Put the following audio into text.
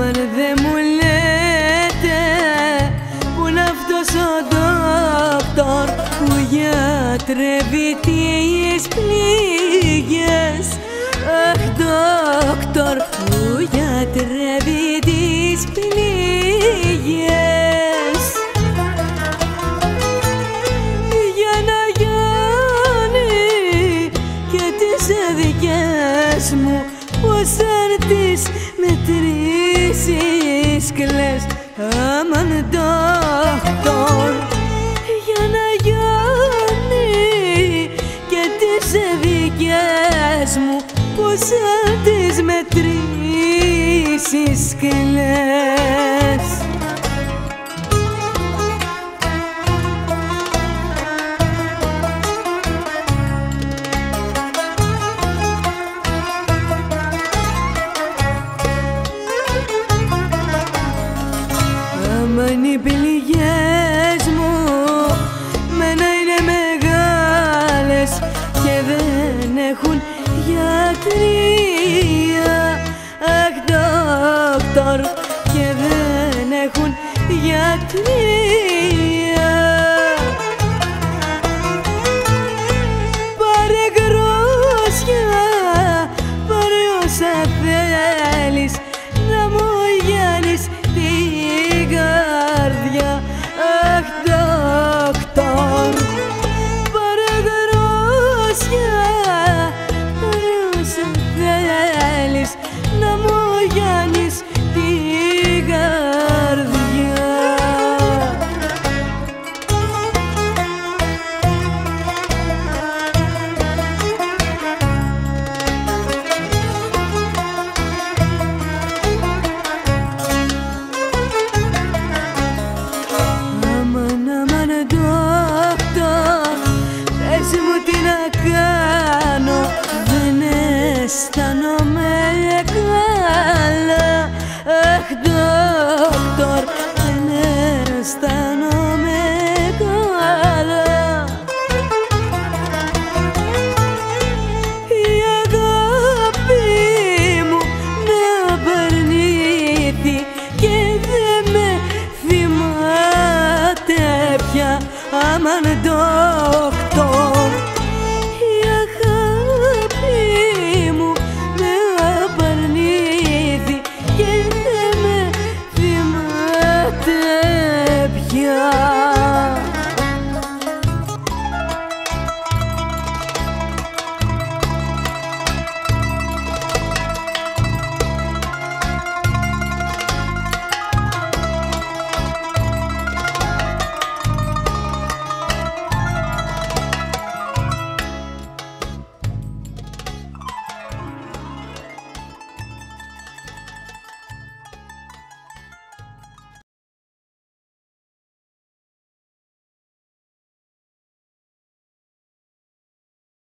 Αμάν δε μου λέτε που είναι αυτός ο δόκτωρ που γιατρεύει τις πληγές. Αχ δόκτωρ που γιατρεύει τις πληγές. Για να γιώνει και τις δικές μου πως αρτής με τρεις μετρήσεις κλαις Αμάν δόκτωρ για να γιάνει και τις δικές μου πως αν τις μετρήσεις κλαις πληγές μου. Μένα είναι μεγάλες και δεν έχουν γιατρία. Αχ δόκτωρ και δεν έχουν γιατρία Αμάν ντόκτορ. Η αγάπη μου με απαρνίδει Και δεν με θυμάται πια.